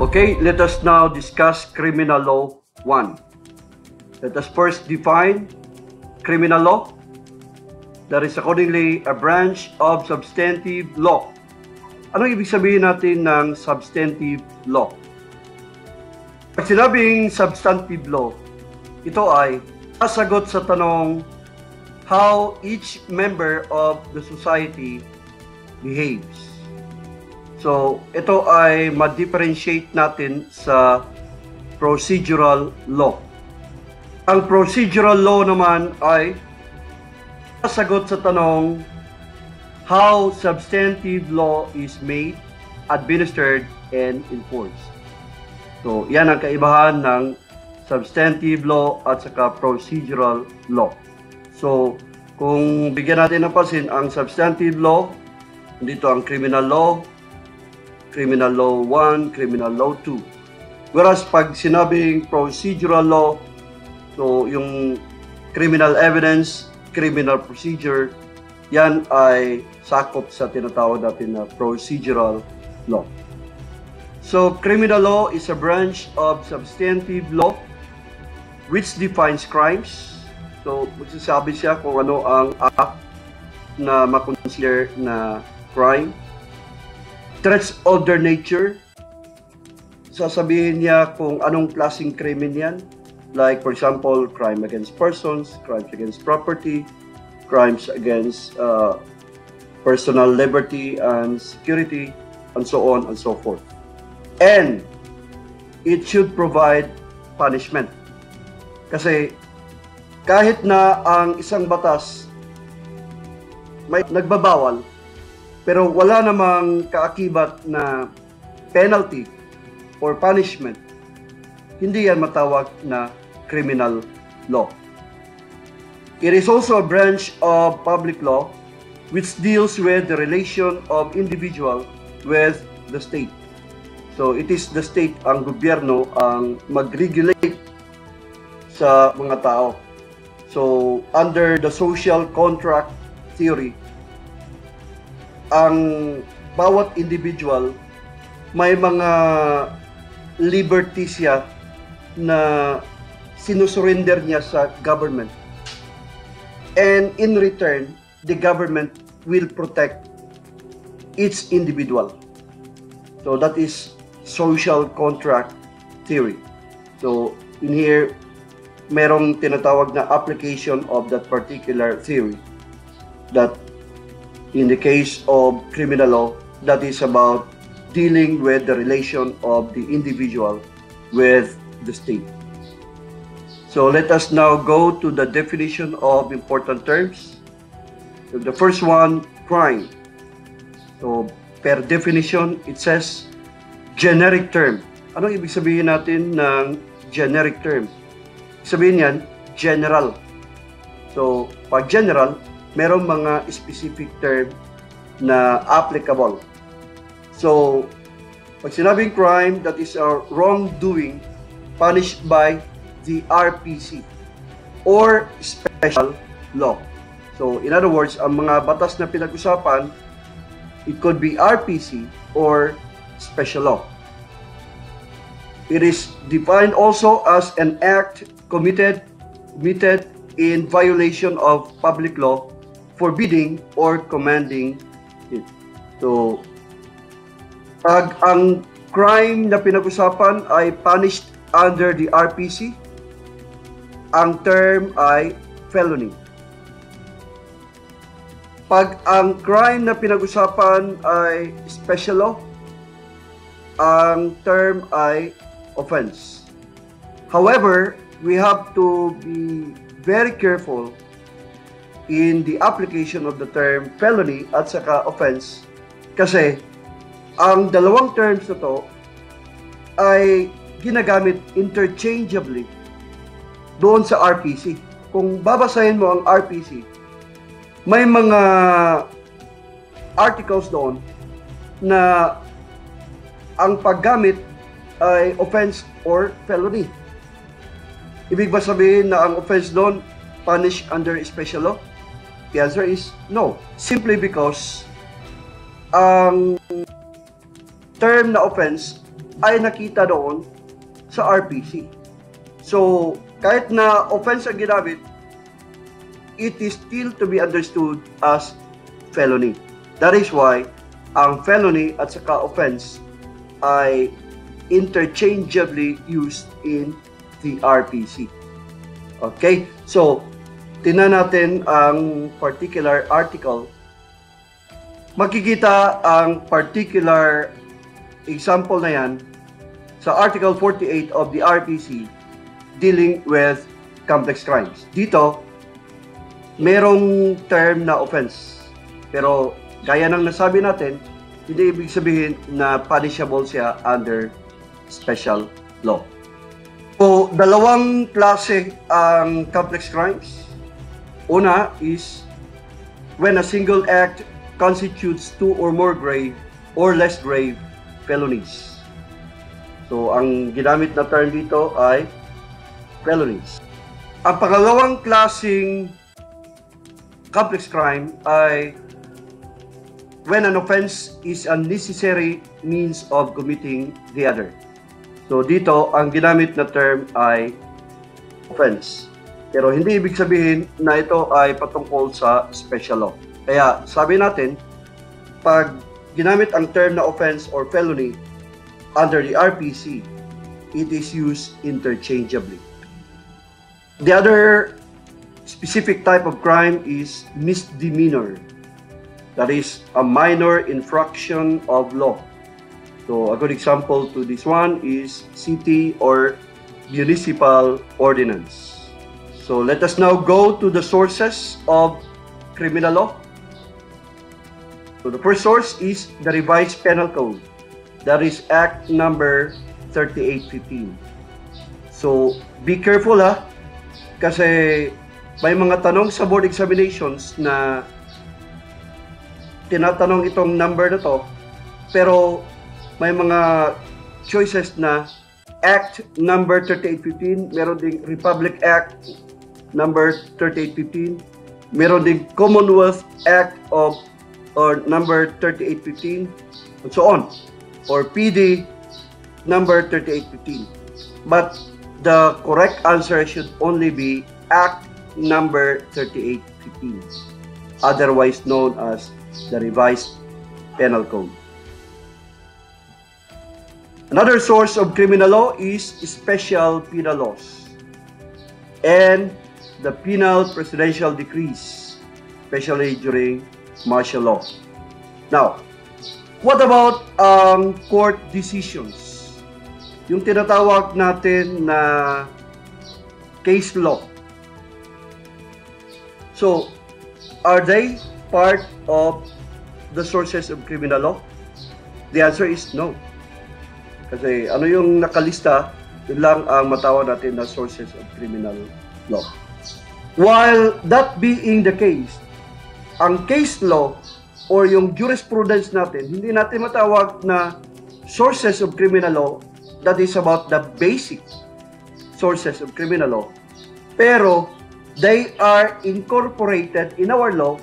Okay, let us now discuss criminal law 1. Let us first define criminal law. That is accordingly a branch of substantive law. Anong ibig sabihin natin ng substantive law? Pag sinabing substantive law, ito ay sasagot sa tanong how each member of the society behaves. So, ito ay ma-differentiate natin sa procedural law. Ang procedural law naman ay sasagot sa tanong how substantive law is made, administered, and enforced. So, yan ang kaibahan ng substantive law at saka procedural law. So, kung bigyan natin ng pansin ang substantive law, dito ang criminal law, criminal law 1, criminal law 2. Whereas pag sinabing procedural law, so yung criminal evidence, criminal procedure, yan ay sakop sa tinatawag natin na procedural law. So, criminal law is a branch of substantive law which defines crimes. So, magsasabi siya kung ano ang act na makonsider na crime. Threats of their nature. Sasabihin niya kung anong klaseng krimen yan. Like, for example, crime against persons, crimes against property, crimes against uh, personal liberty and security, and so on and so forth. And it should provide punishment. Kasi kahit na ang isang batas may nagbabawal, pero wala namang kaakibat na penalty or punishment, hindi yan matawag na criminal law. It is also a branch of public law which deals with the relation of individual with the state. So it is the state ang gobyerno ang mag-regulate sa mga tao. So under the social contract theory, ang bawat individual may mga liberties siya na sinusurrender niya sa government. And in return, the government will protect each individual. So that is social contract theory. So in here, merong tinatawag na application of that particular theory that in the case of criminal law, that is about dealing with the relation of the individual with the state. So let us now go to the definition of important terms. The first one, crime. So per definition, it says generic term. Anong ibig sabihin natin ng generic term? Sabihin yan, general. So pag general, merong mga specific term na applicable. So, pag sinabing crime, that is a wrongdoing punished by the RPC or special law. So, in other words, ang mga batas na pinag-usapan, it could be RPC or special law. It is defined also as an act committed committed in violation of public law, forbidding or commanding it. So, pag ang crime na pinag-usapan ay punished under the RPC, ang term ay felony. Pag ang crime na pinag-usapan ay special law, ang term ay offense. However, we have to be very careful in the application of the term felony at saka offense kasi ang dalawang terms na to ay ginagamit interchangeably doon sa RPC. Kung babasahin mo ang RPC, may mga articles doon na ang paggamit ay offense or felony. Ibig ba sabihin na ang offense doon punished under special law? The answer is no. Simply because ang term na offense ay nakita doon sa RPC. So, kahit na offense ang ginamit, it is still to be understood as felony. That is why ang felony at saka offense ay interchangeably used in the RPC. Okay? So, tinan natin ang particular article. Makikita ang particular example na yan sa Article 48 of the RPC dealing with complex crimes. Dito, merong term na offense. Pero gaya ng nasabi natin, hindi ibig sabihin na punishable siya under special law. So, dalawang klase ang complex crimes. Una is when a single act constitutes two or more grave or less grave felonies. So, ang ginamit na term dito ay felonies. Ang pangalawang klasing complex crime ay when an offense is a necessary means of committing the other. So dito, ang ginamit na term ay offense. Pero hindi ibig sabihin na ito ay patungkol sa special law. Kaya sabi natin, pag ginamit ang term na offense or felony under the RPC, it is used interchangeably. The other specific type of crime is misdemeanor. That is a minor infraction of law. So a good example to this one is city or municipal ordinance. So let us now go to the sources of criminal law. So the first source is the revised penal code. That is Act number 3815. So be careful ha kasi may mga tanong sa board examinations na tinatanong itong number na to pero may mga choices na Act number 3815, meron ding Republic Act number 3815, meron ding Commonwealth Act of or number 3815 and so on or PD number 3815. But the correct answer should only be Act number 3815, otherwise known as the Revised Penal Code. Another source of criminal law is special penal laws and the penal presidential decrees, especially during martial law. Now, what about um, court decisions? Yung tinatawag natin na case law. So, are they part of the sources of criminal law? The answer is no. Kasi ano yung nakalista, yun lang ang matawag natin na sources of criminal law. While that being the case, ang case law or yung jurisprudence natin, hindi natin matawag na sources of criminal law that is about the basic sources of criminal law. Pero they are incorporated in our law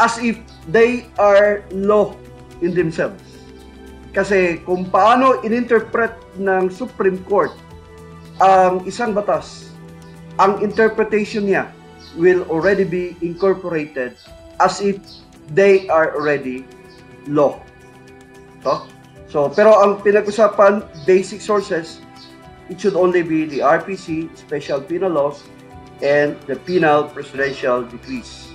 as if they are law in themselves. Kasi kung paano ininterpret ng Supreme Court ang isang batas, ang interpretation niya will already be incorporated as if they are already law. To? So, pero ang pinag-usapan, basic sources, it should only be the RPC, Special Penal Laws, and the Penal Presidential Decrees.